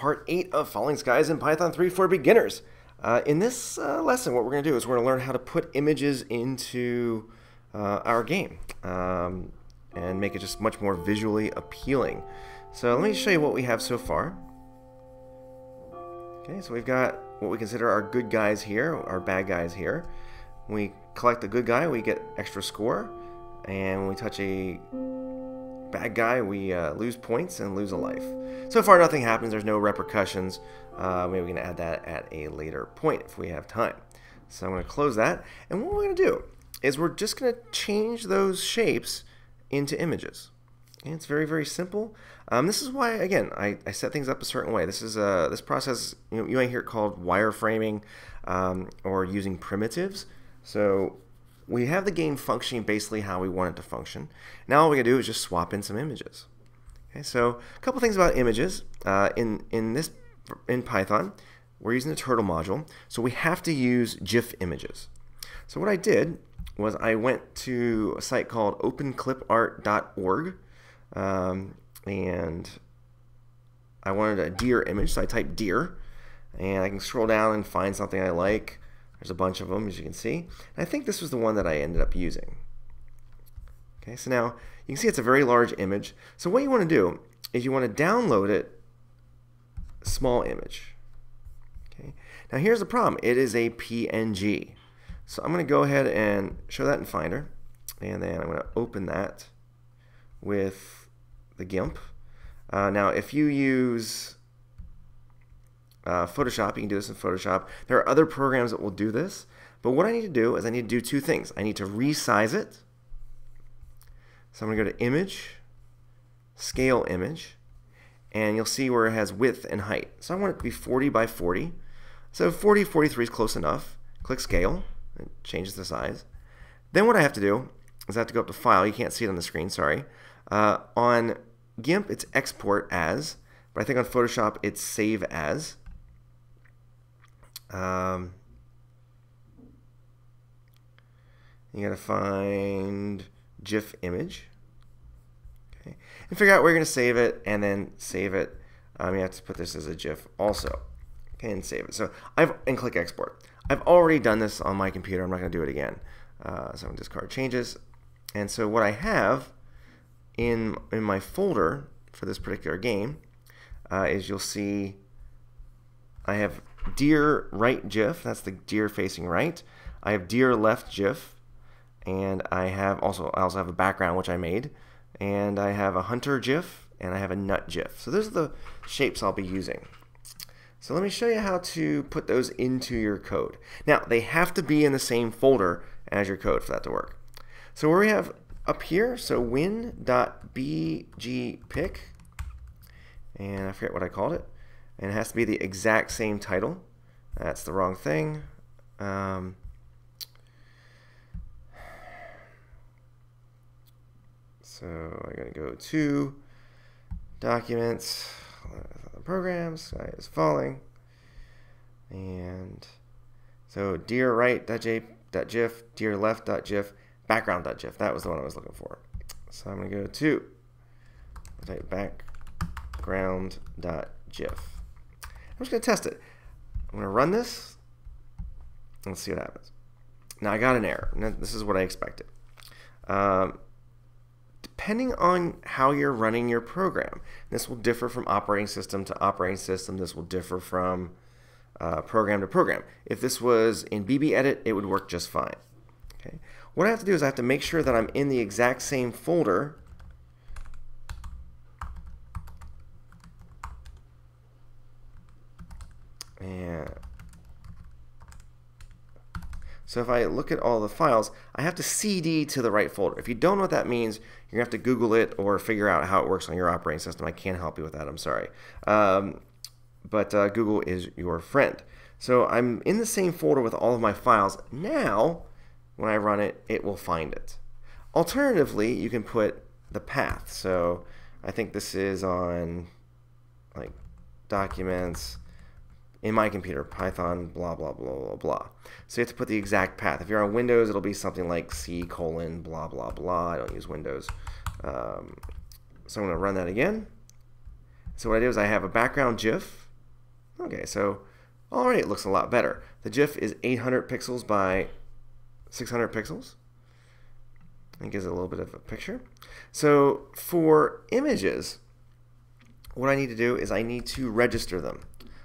part 8 of Falling Skies in Python 3 for beginners. Uh, in this uh, lesson, what we're going to do is we're going to learn how to put images into uh, our game um, and make it just much more visually appealing. So let me show you what we have so far. Okay, so we've got what we consider our good guys here, our bad guys here. When we collect the good guy, we get extra score. And when we touch a bad guy, we uh, lose points and lose a life. So far, nothing happens. There's no repercussions. Uh, maybe we can add that at a later point if we have time. So I'm going to close that. And what we're going to do is we're just going to change those shapes into images. And it's very, very simple. Um, this is why, again, I, I, set things up a certain way. This is uh, this process, you, know, you might hear it called wireframing um, or using primitives. So we have the game functioning basically how we want it to function. Now all we gotta do is just swap in some images. Okay, so a couple things about images. Uh, in, in this in Python, we're using the turtle module, so we have to use GIF images. So what I did was I went to a site called openclipart.org um, and I wanted a deer image, so I typed deer and I can scroll down and find something I like. There's a bunch of them, as you can see. And I think this was the one that I ended up using. Okay, so now you can see it's a very large image. So what you want to do is you want to download it small image. Okay. Now here's the problem. It is a PNG. So I'm going to go ahead and show that in Finder. And then I'm going to open that with the GIMP. Uh, now if you use uh, Photoshop. You can do this in Photoshop. There are other programs that will do this. But what I need to do is I need to do two things. I need to resize it. So I'm going to go to Image, Scale Image, and you'll see where it has width and height. So I want it to be 40 by 40. So 40, 43 is close enough. Click Scale. It changes the size. Then what I have to do is I have to go up to File. You can't see it on the screen, sorry. Uh, on GIMP, it's Export As. But I think on Photoshop, it's Save As. Um, you gotta find GIF image. Okay, and figure out where you're gonna save it, and then save it. Um, you have to put this as a GIF also. Okay, and save it. So I've and click export. I've already done this on my computer. I'm not gonna do it again. Uh, so I'm discard changes. And so what I have in in my folder for this particular game uh, is you'll see I have deer right GIF. That's the deer facing right. I have deer left GIF, and I have also I also have a background which I made, and I have a hunter GIF and I have a nut GIF. So those are the shapes I'll be using. So let me show you how to put those into your code. Now they have to be in the same folder as your code for that to work. So where we have up here, so win.bgpic, and I forget what I called it and it has to be the exact same title. That's the wrong thing. Um, so I'm going to go to documents, programs, sky is falling, and so deer right.gif, deer left.gif, background.gif. That was the one I was looking for. So I'm going to go to type background.gif. I'm just going to test it. I'm going to run this. Let's see what happens. Now I got an error. This is what I expected. Um, depending on how you're running your program, this will differ from operating system to operating system. This will differ from uh, program to program. If this was in BB Edit, it would work just fine. Okay. What I have to do is I have to make sure that I'm in the exact same folder And so if I look at all the files, I have to CD to the right folder. If you don't know what that means, you're going to have to Google it or figure out how it works on your operating system. I can't help you with that. I'm sorry. Um, but uh, Google is your friend. So I'm in the same folder with all of my files. Now, when I run it, it will find it. Alternatively, you can put the path. So I think this is on like documents, in my computer, Python, blah, blah, blah, blah, blah. So you have to put the exact path. If you're on Windows, it'll be something like C colon, blah, blah, blah. I don't use Windows. Um, so I'm going to run that again. So what I do is I have a background GIF, Okay, so already it looks a lot better. The GIF is 800 pixels by 600 pixels. It gives it a little bit of a picture. So for images, what I need to do is I need to register them.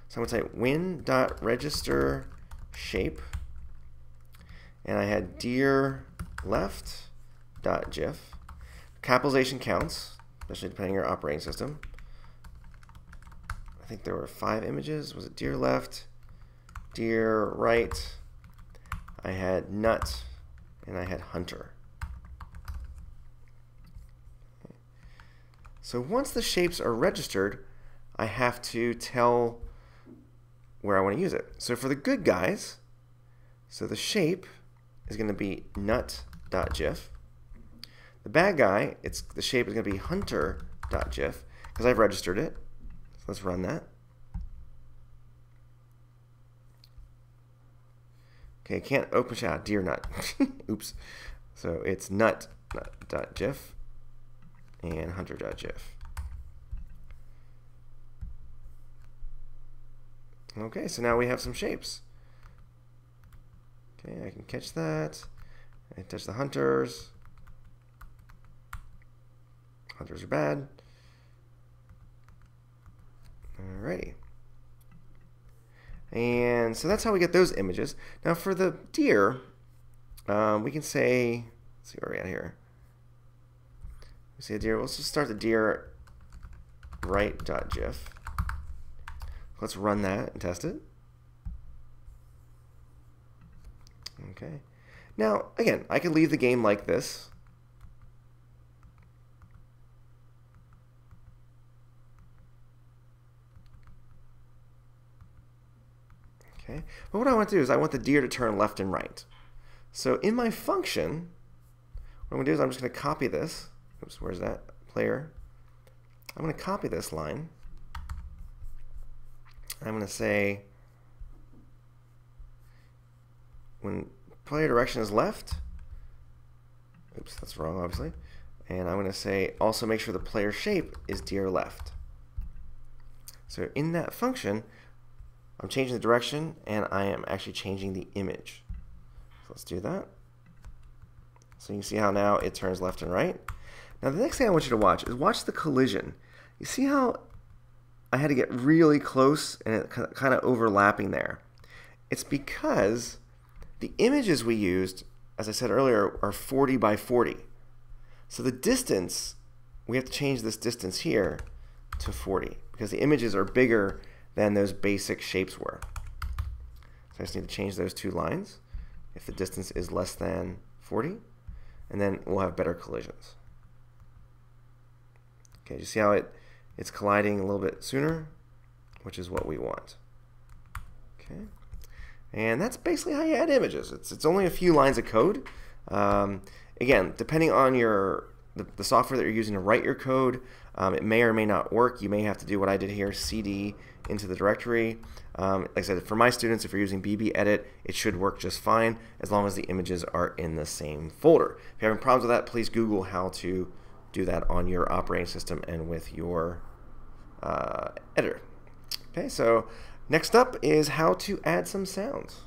So I'm going to type win.register shape, and I had deer left dot gif. Capitalization counts, especially depending on your operating system. I think there were five images. Was it deer left, deer right? I had nut, and I had hunter. So once the shapes are registered, I have to tell where I want to use it. So for the good guys, so the shape is going to be nut.gif. The bad guy, it's the shape is going to be hunter.gif because I've registered it. So let's run that. Okay, can't open out deer nut. Oops. So it's nut.gif and hunter.gif. Okay, so now we have some shapes. Okay, I can catch that. I touch the hunters. Hunters are bad. Alrighty. And so that's how we get those images. Now for the deer, um, we can say, let's see where we're at here. We see a deer. Let's just start the deer right.gif. Let's run that and test it. Okay. Now, again, I can leave the game like this. Okay. But what I want to do is I want the deer to turn left and right. So in my function, what I'm going to do is I'm just going to copy this. Oops, where's that player? I'm going to copy this line. I'm going to say when player direction is left, oops, that's wrong, obviously. And I'm going to say also make sure the player shape is deer left. So in that function, I'm changing the direction and I am actually changing the image. So let's do that. So you can see how now it turns left and right. Now the next thing I want you to watch is watch the collision. You see how I had to get really close and it kind of overlapping there. It's because the images we used, as I said earlier, are 40 by 40. So the distance, we have to change this distance here to 40 because the images are bigger than those basic shapes were. So I just need to change those two lines if the distance is less than 40, and then we'll have better collisions. Okay, you see how it, it's colliding a little bit sooner, which is what we want. Okay, and that's basically how you add images. It's, it's only a few lines of code. Um, again, depending on your the, the, software that you're using to write your code, um, it may or may not work. You may have to do what I did here, cd into the directory. Um, like I said, for my students, if you're using BBEdit, it should work just fine as long as the images are in the same folder. If you're having problems with that, please Google how to do that on your operating system and with your uh, editor. Okay, so next up is how to add some sounds.